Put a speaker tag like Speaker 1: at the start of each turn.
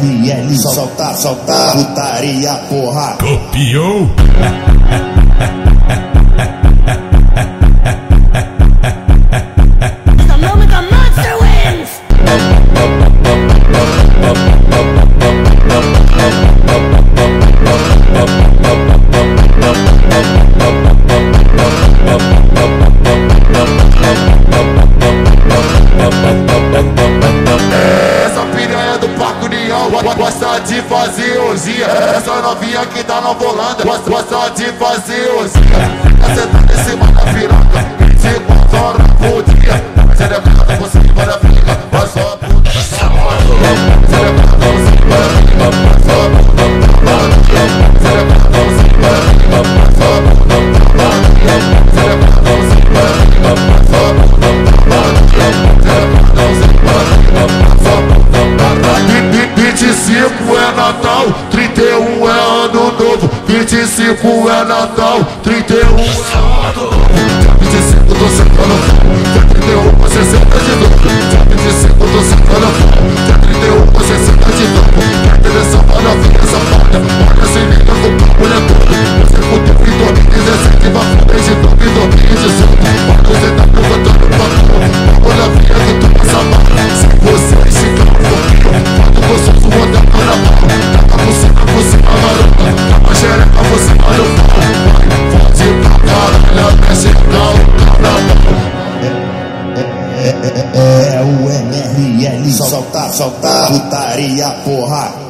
Speaker 1: RL, soltar, soltar, putaria, porra.
Speaker 2: Copiou?
Speaker 3: Gosta de fazer osia Essa novinha que tá na volanda Gosta de fazer osia essa é em cima da virada Se quatro horas dia. Você você 25 é Natal, 31 É
Speaker 1: saltar, ali soltar, soltar, putaria, porra.